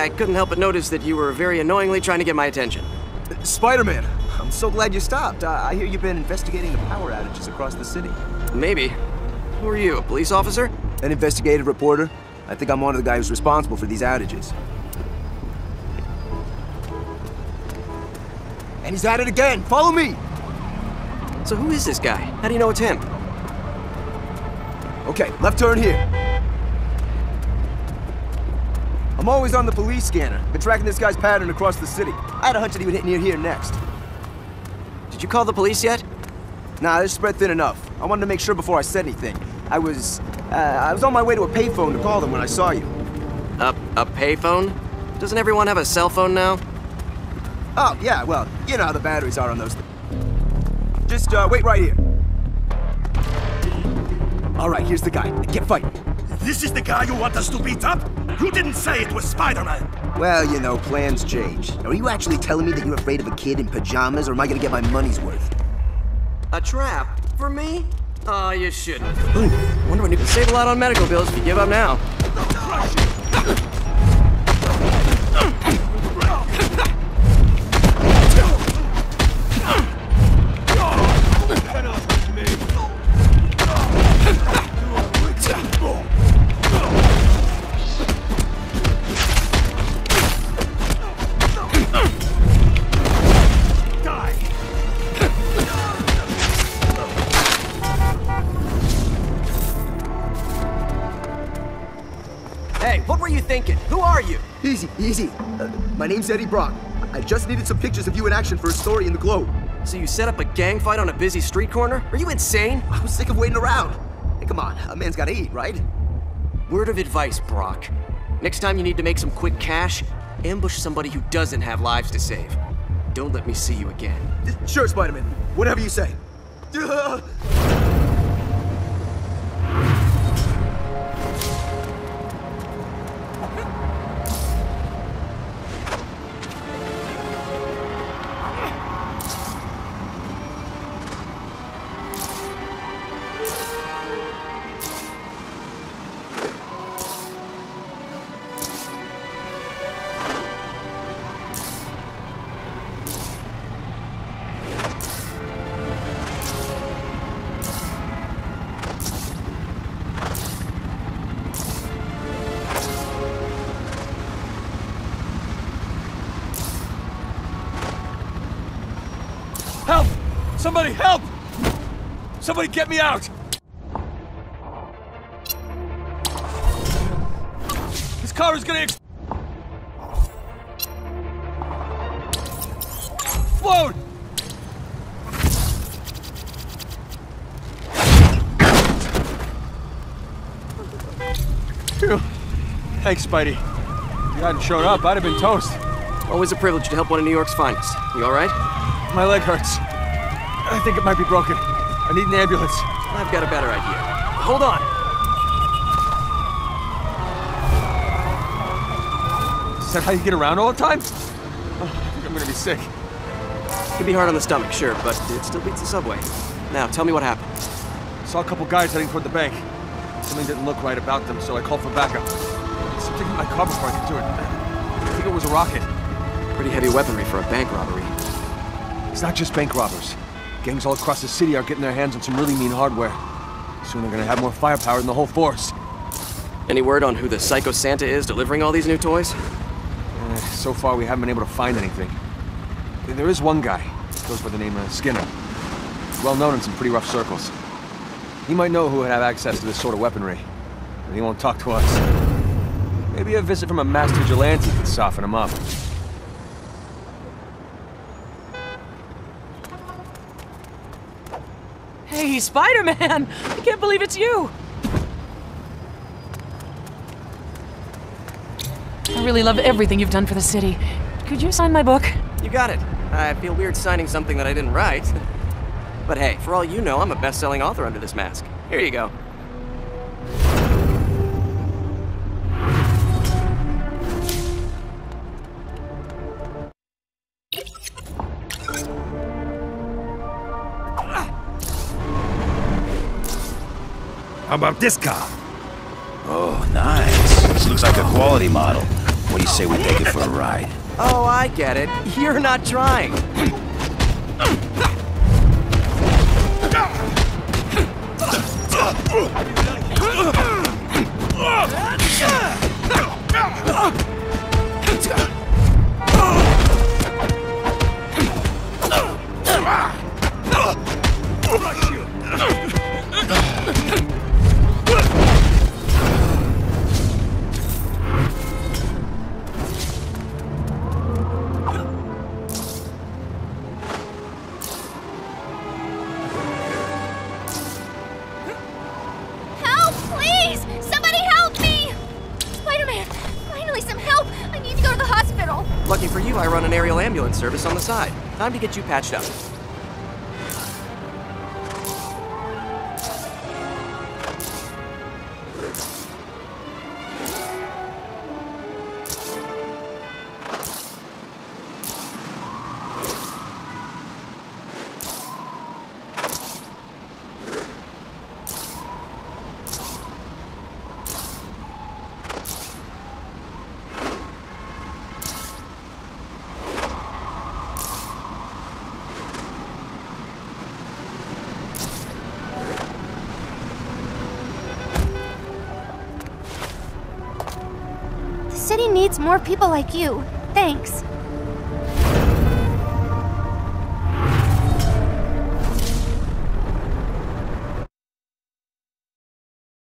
I couldn't help but notice that you were very annoyingly trying to get my attention. Spider-Man, I'm so glad you stopped. Uh, I hear you've been investigating the power outages across the city. Maybe. Who are you, a police officer? An investigative reporter. I think I'm one of the guys who's responsible for these outages. And he's at it again. Follow me. So who is this guy? How do you know it's him? Okay, left turn here. I'm always on the police scanner. Been tracking this guy's pattern across the city. I had a hunch that he would hit near here next. Did you call the police yet? Nah, they're spread thin enough. I wanted to make sure before I said anything. I was... Uh, I was on my way to a payphone to call them when I saw you. A, a payphone? Doesn't everyone have a cell phone now? Oh, yeah, well, you know how the batteries are on those things. Just, uh, wait right here. All right, here's the guy. Get fighting. This is the guy you want us to beat up? You didn't say it was Spider-Man. Well, you know, plans change. Are you actually telling me that you're afraid of a kid in pajamas, or am I gonna get my money's worth? A trap? For me? Oh, you shouldn't. Ooh, wonder when you can save a lot on medical bills if you give up now. Are you? Easy, easy. Uh, my name's Eddie Brock. I just needed some pictures of you in action for a story in the Globe. So you set up a gang fight on a busy street corner? Are you insane? I was sick of waiting around. Hey, come on, a man's gotta eat, right? Word of advice, Brock. Next time you need to make some quick cash, ambush somebody who doesn't have lives to save. Don't let me see you again. Sure, Spider-Man. Whatever you say. Help! Somebody help! Somebody get me out! This car is gonna explode! Thanks, Spidey. If you hadn't shown up, I'd have been toast. Always a privilege to help one of New York's finest. You alright? My leg hurts. I think it might be broken. I need an ambulance. I've got a better idea. Hold on. Is that how you get around all the time? Oh, I think I'm gonna be sick. Could be hard on the stomach, sure, but it still beats the subway. Now, tell me what happened. Saw a couple guys heading toward the bank. Something didn't look right about them, so I called for backup. Something in my car before I could do it. I think it was a rocket. Pretty heavy weaponry for a bank robbery. It's not just bank robbers. Gangs all across the city are getting their hands on some really mean hardware. Soon they're gonna have more firepower than the whole force. Any word on who the Psycho Santa is delivering all these new toys? Uh, so far, we haven't been able to find anything. There is one guy. Goes by the name of Skinner. Well known in some pretty rough circles. He might know who would have access to this sort of weaponry. But he won't talk to us. Maybe a visit from a master vigilante could soften him up. Hey, Spider-Man! I can't believe it's you! I really love everything you've done for the city. Could you sign my book? You got it. I feel weird signing something that I didn't write. But hey, for all you know, I'm a best-selling author under this mask. Here you go. How about this car? Oh, nice. This looks like a quality model. What do you say we take it for a ride? Oh, I get it. You're not trying. I run an aerial ambulance service on the side. Time to get you patched up. City needs more people like you. Thanks.